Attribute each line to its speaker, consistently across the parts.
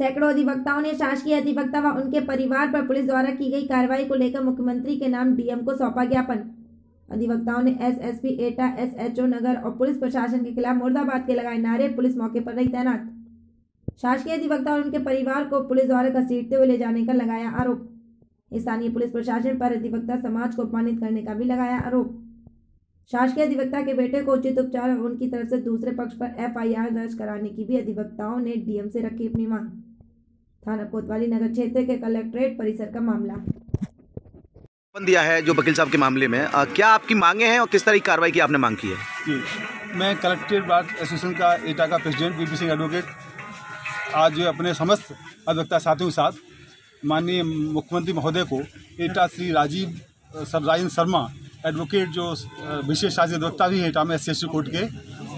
Speaker 1: सैकड़ों अधिवक्ताओं ने शासकीय अधिवक्ता व उनके परिवार पर पुलिस द्वारा की गई कार्रवाई को लेकर मुख्यमंत्री के नाम डीएम को सौंपा ज्ञापन। अधिवक्ताओं ने एसएसपी, एटा, एसएचओ नगर और पुलिस प्रशासन के खिलाफ मुर्दाबाद के लगाए नारे, पुलिस मौके पर रही तैनात। शासकीय अधिवक्ता और उनके परिवार को पुलिस द्वारा घसीटते हुए ले जाने का लगाया आरोप। स्थानीय पुलिस प्रशासन पर अधिवक्ता समाज को अपमानित करने का भी लगाया आरोप। शासकीय अधिवक्ता के बेटे को उचित उपचार और उनकी तरफ़ से दूसरे पक्ष पर एफआईआर दर्ज कराने की भी अधिवक्ताओं ने डीएम से रखी अपनी मांग। थाना कोतवाली नगर क्षेत्र के कलेक्ट्रेट परिसर का मामला।
Speaker 2: दिया है जो वकील साहब के मामले में। अ, क्या आपकी मांगे हैं और किस तरह की कार्रवाई की आपने मांग की है?
Speaker 3: जी मैं कलेक्ट्रेट बार एसोसिएशन का एटा का प्रेसिडेंट वीपी सिंह एडवोकेट आज जो अपने समस्त अधिवक्ता साथियों के साथ माननीय मुख्यमंत्री महोदय को एटा श्री राजीव सरराजन शर्मा एडवोकेट जो विशेष अधिवक्ता भी हैं एटा में एस कोर्ट के,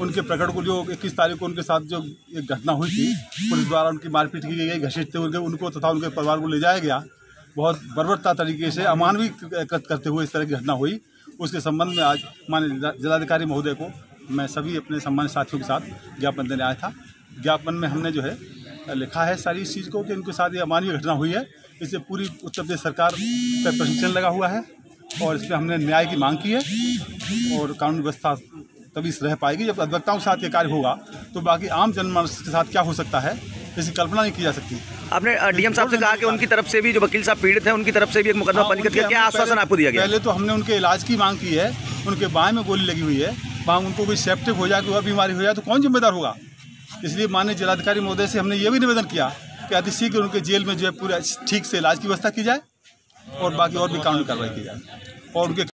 Speaker 3: उनके प्रकरण को जो इक्कीस तारीख को उनके साथ जो एक घटना हुई थी, पुलिस द्वारा उनकी मारपीट की गई घसीटते हुए उनको तथा उनके परिवार को ले जाया गया। बहुत बर्बरता तरीके से अमानवीय करते हुए इस तरह की घटना हुई। उसके संबंध में आज माननीय जिलाधिकारी महोदय को मैं सभी अपने सम्मानित साथियों के साथ ज्ञापन देने आया था। ज्ञापन में हमने जो है, लिखा है सारी इस चीज़ को कि इनके साथ ये अमानवीय घटना हुई है। इससे पूरी उत्तर प्रदेश सरकार पर प्रशिक्षण लगा हुआ है। और इस पर हमने न्याय की मांग की है और कानून व्यवस्था तभी रह पाएगी जब अधिवक्ताओं के साथ ये कार्य होगा। तो बाकी आम जनमानस के साथ क्या हो सकता है इसकी कल्पना नहीं की जा सकती।
Speaker 2: आपने डीएम साहब से कहा कि उनकी तरफ़ से भी जो वकील साहब पीड़ित हैं उनकी तरफ़ से भी एक मुकदमा
Speaker 3: हाँ,
Speaker 2: पंजीकृत किया क्या आश्वासन आपको दिया गया?
Speaker 3: पहले तो हमने उनके इलाज की मांग की है उनके बाएँ में गोली लगी हुई है वहाँ उनको कोई सेप्टिक हो जाए कोई और बीमारी हो जाए तो कौन जिम्मेदार होगा? इसलिए माननीय जिलाधिकारी महोदय से हमने ये भी निवेदन किया कि अतिशीघ्र उनके जेल में जो है पूरा ठीक से इलाज की व्यवस्था की जाए। और बाकी और भी कानूनी कार्रवाई की जाए। और उनके